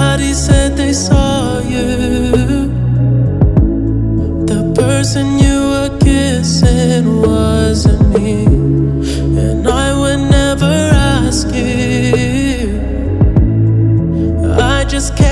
Somebody said they saw you. The person you were kissing wasn't me. And I would never ask you. I just can't.